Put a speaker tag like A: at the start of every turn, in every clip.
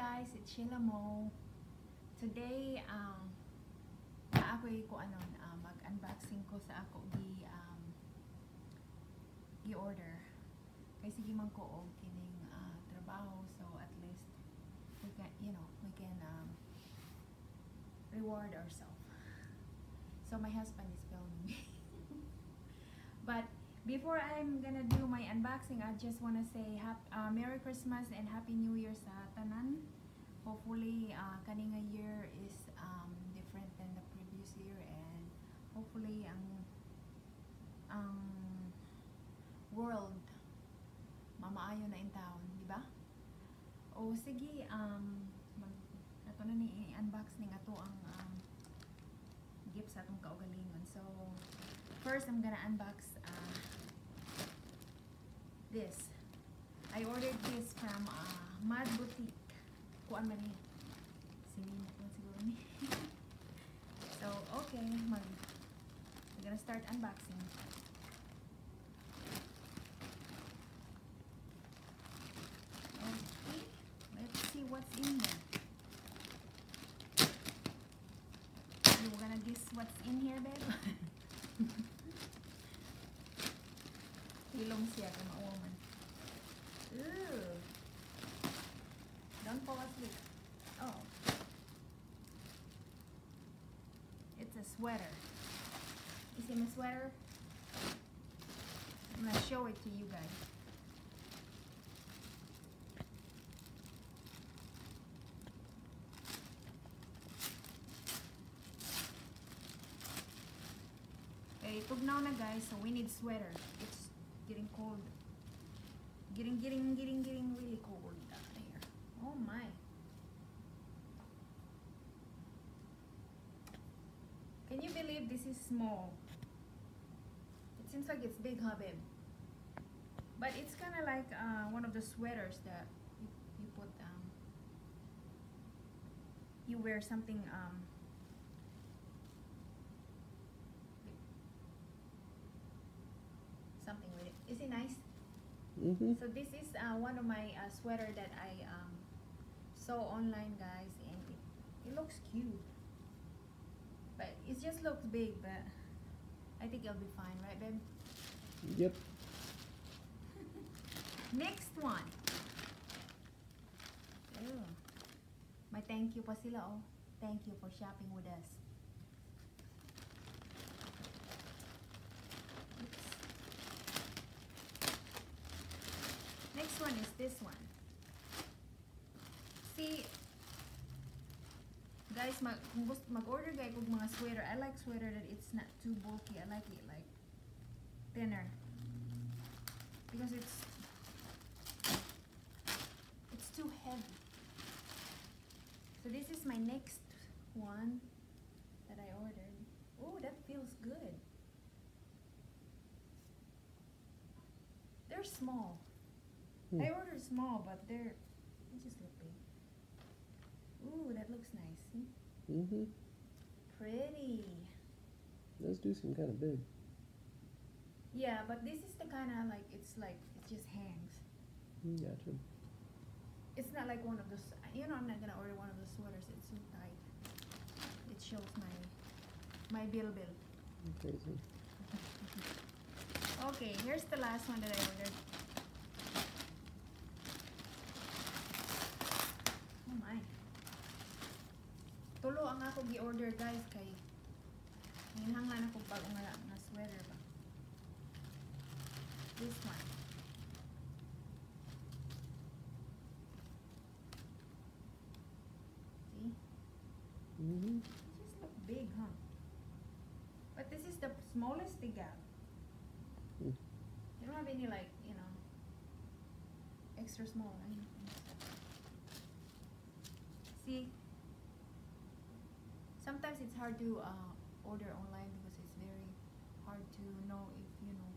A: guys, it's Sheila Mo. Today, um, na ako'y ko ano, uh, mag-unboxing ko sa ako gi um, gi-order. Kay sige man ko og kining uh, trabaho so at least we can, you know, we can um, reward ourselves. So my husband is filming me. but before I'm gonna do unboxing, I just wanna say hap uh, Merry Christmas and Happy New Year sa tanan. Hopefully, uh, kaning a year is um, different than the previous year and hopefully ang ang world mamaayo na in town, di ba? O sige, um, mag, ato na ni i-unbox ning ato ang um, gifts sa atong kaugalingon. So, first I'm gonna unbox this. I ordered this from uh, Mad Boutique. Kuan man ni. Sinin na siguro ni. so, okay, mag we're gonna start unboxing. Okay, let's see what's in there. You gonna guess what's in here, babe? Oh. It's a sweater. You see my sweater? I'm gonna show it to you guys. Okay, tugnaw na guys, so we need sweater. Cold. Getting, getting, getting, getting really cold down here. Oh my. Can you believe this is small? It seems like it's big, huh, babe? But it's kind of like uh, one of the sweaters that you, you put, um, you wear something, um, something with it. Is it nice?
B: Mm-hmm.
A: So this is uh, one of my uh, sweater that I um, saw online, guys, and it, it looks cute. But it just looks big, but I think it'll be fine, right, babe?
B: Yep.
A: Next one. Ew. May thank you pa sila, oh. Thank you for shopping with us. Next one is this one. See, guys, mag, mag-order kayo kung mga sweater, I like sweater that it's not too bulky. I like it like thinner. Because it's it's too heavy. So this is my next one that I ordered. Oh, that feels good. They're small.
B: Hmm.
A: I ordered small, but they're they just look big. Ooh, that looks nice. See?
B: Mm-hmm.
A: Pretty.
B: Those do seem kind of big.
A: Yeah, but this is the kind of like it's like it just hangs.
B: Mm, Gotcha.
A: It's not like one of those. You know, I'm not gonna order one of those sweaters. It's so tight. It shows my my bill bill.
B: Crazy.
A: Okay, here's the last one that I ordered. Oh my. Ang ako gi-order guys kay hinhanglan ako pag nga nga sweater ba. This one. See?
B: Mm-hmm.
A: It just look big, huh? But this is the smallest they got.
B: Hmm.
A: They don't have any like, you know, extra small. I mean, See, sometimes it's hard to uh, order online because it's very hard to know if you know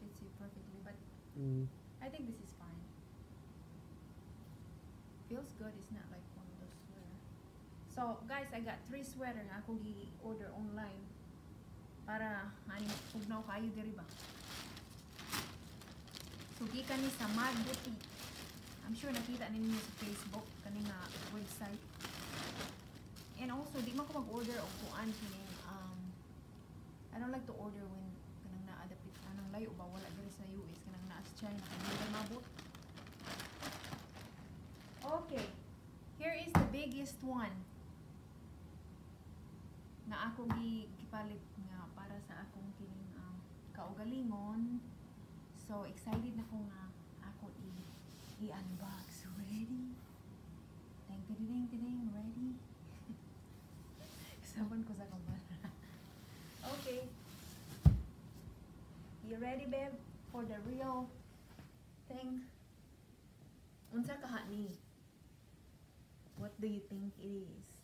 A: fits you perfectly. But
B: Mm.
A: I think this is fine. Feels good. It's not like one of those sweater. So guys, I got three sweater na ako gi-order online para ani ugnaw kayo diri ba. So gikan ni sa Mad Boutique. I'm sure nakita ninyo sa Facebook kani nga So di man ko mag-order og kuan kining um I don't like to order when kanang naa dapit anang layo ba wala diri sa US kanang naa sa China kanang mabot. Okay. Here is the biggest one. Na ako gi gipalit nga para sa akong kining um, kaugalingon. So excited na ko nga ako i-unbox. Ready? Ding ding ding ding ready? Sabon ko sa kamera. okay. You ready, babe? For the real thing? Unsa ka ni? What do you think it is?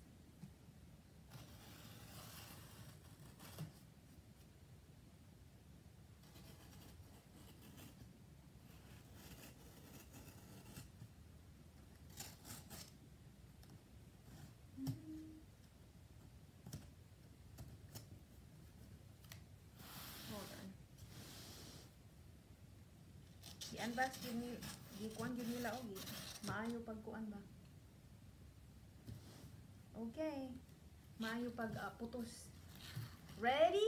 A: I-unbox yun ni, gikuan yun nila og maayo pagkuan ba? Okay. Maayo pag ah, putos. Ready?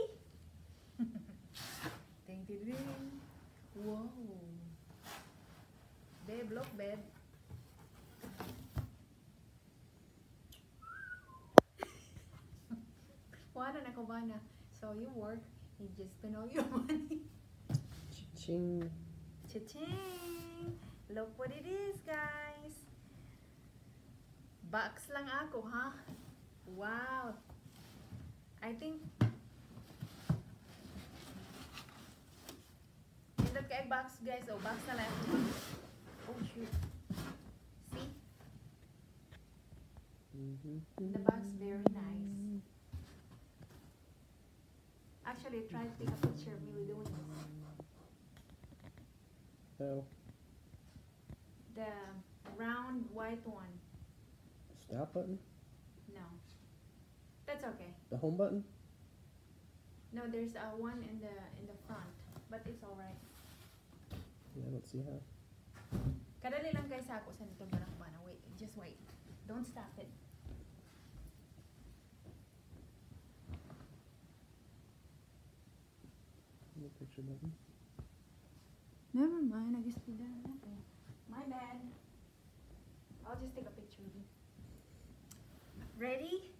A: ding ding ding. Wow. Babe, look, babe. Wala na ko ba na? So you work, you just spend all your money.
B: Ching.
A: Cha-ching! Look what it is, guys. Box lang ako, ha? Wow. I think Pindot kay box, guys. Oh, box na lang ako. Oh, shoot. See? The box very nice. Actually, try to take a picture of me doing this.
B: Oh,
A: The round white one.
B: stop button?
A: No. That's okay.
B: The home button?
A: No, there's a one in the in the front, but it's alright.
B: Yeah, I don't see how.
A: Kadali lang guys ako sa nito ba bana. Wait, just wait. Don't stop it.
B: No picture button.
A: Never mind, I guess we done nothing. My bad. I'll just take a picture of you. Ready?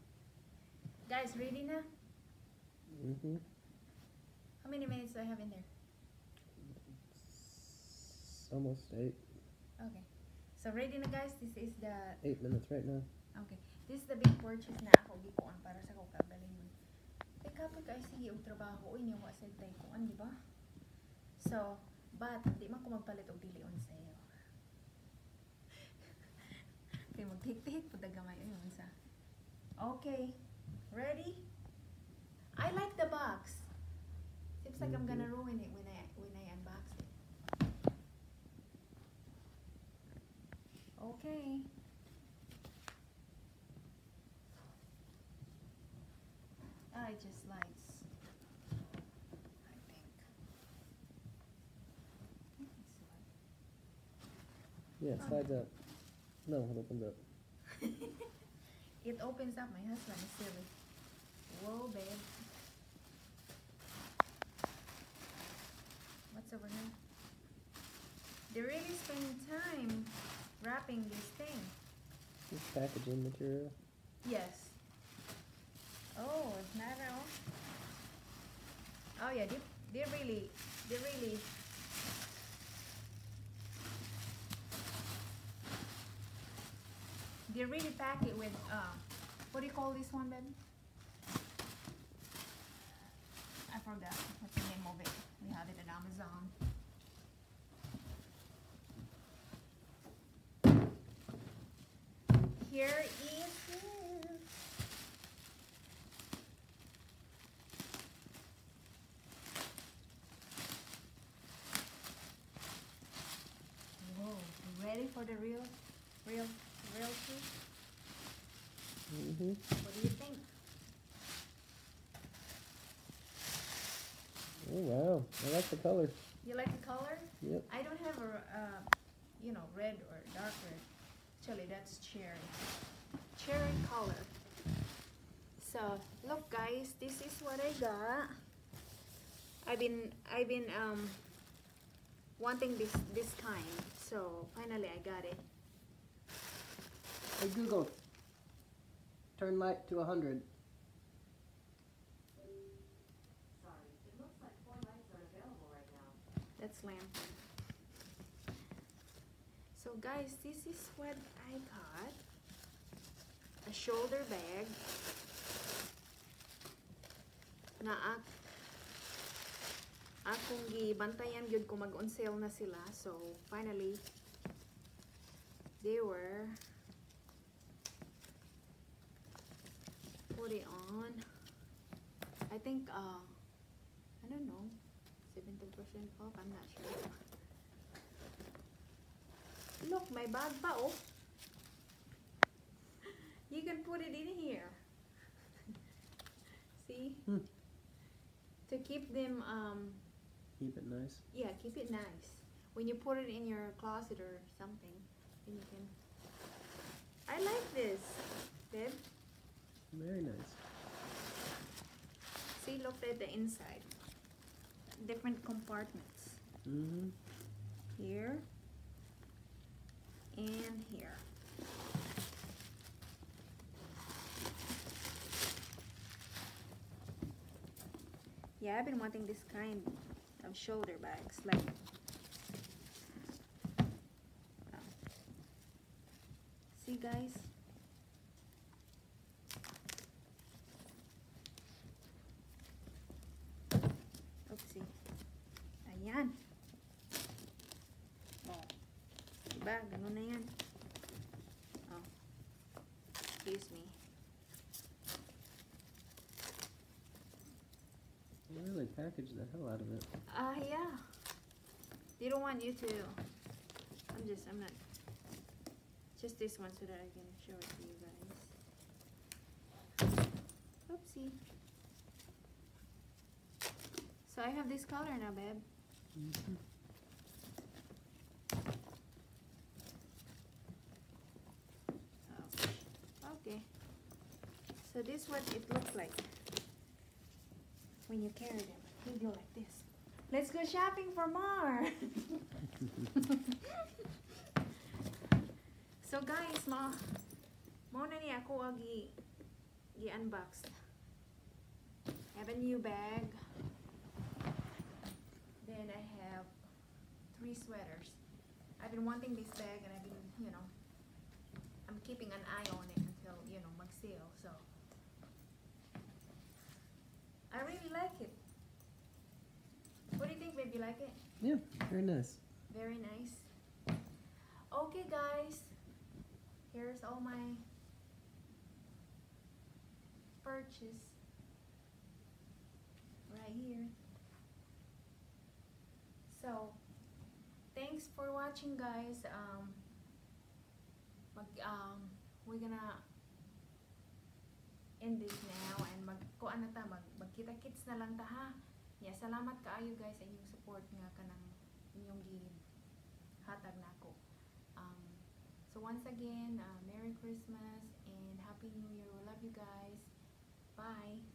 A: Guys, ready na?
B: Mm-hmm.
A: How many minutes do I have in there?
B: Almost eight.
A: Okay. So ready na guys? This is the
B: Eight minutes right now.
A: Okay. This is the big purchase na ako gikuan para sa ko kagalingon. Eh kapag kay sige trabaho uy niyo wa sa tay kuan, di ba? So, but di man ko magpalit og dili on sale. Kay magtik-tik pud gamay uy unsa. Okay. Ready? I like the box. Seems like I'm mm-hmm. gonna ruin it when I when I unbox it. Okay. I just lights. I think. I think it's
B: Yeah, it slides up. No, it opens up.
A: it opens up. My husband is silly. Whoa, babe. What's over here? They're really spending time wrapping this thing.
B: This packaging material.
A: Yes. Oh, it's not at all. Oh yeah, they they really they really they really pack it with uh what do you call this one then? I forgot what's the name of it. We have it at Amazon. Here is Whoa, ready for the real, real, real truth?
B: Mm-hmm.
A: What do you think?
B: Oh wow, I like the color.
A: You like the color?
B: Yep.
A: I don't have a, uh, you know, red or dark red. Actually, that's cherry. Cherry color. So look guys, this is what I got. I've been I've been um wanting this this kind. So finally I got it.
B: Hey Google, turn light to 100.
A: That's lamp. So guys, this is what I got. A shoulder bag. Na ak akong gibantayan gyud ko mag-on sale na sila. So finally they were put it on. I think uh I don't know. 70% off, I'm not sure. Look, my bag pa oh. You can put it in here. See?
B: Hmm.
A: To keep them, um,
B: Keep it nice.
A: yeah, keep it nice. When you put it in your closet or something, then you can. I like this, babe.
B: Very nice.
A: See, look at the inside. Different compartments.
B: Mm-hmm.
A: here and here. Yeah, I've been wanting this kind of shoulder bags, like. Oh. See, guys. Oopsie. Ayan. Oh. Diba? Ganun na yan. Oh. Excuse me.
B: They really packaged the hell out of it.
A: Ah, yeah. They don't want you to. I'm just, I'm not. Just this one so that I can show it to you guys. Oopsie. So I have this color now, babe.
B: Mm-hmm.
A: Oh, okay. So this what it looks like when you carry them. You go like this. Let's go shopping for more. so guys, ma mo na ni ako ang gi gi unbox. I have a new bag. Then I have three sweaters. I've been wanting this bag and I've been, you know, I'm keeping an eye on it until, you know, mag-sale. So, I really like it. What do you think, babe? You like it?
B: Yeah, very nice.
A: Very nice. Okay, guys. Here's all my purchase. Right here. So, thanks for watching, guys. Um, mag, um, we're gonna end this now and mag kuan na ta mag magkita-kits na lang ta ha. Yeah, salamat kaayo guys sa inyong support nga kanang inyong gi hatag nako. Um, so once again, uh, Merry Christmas and Happy New Year. We love you guys. Bye.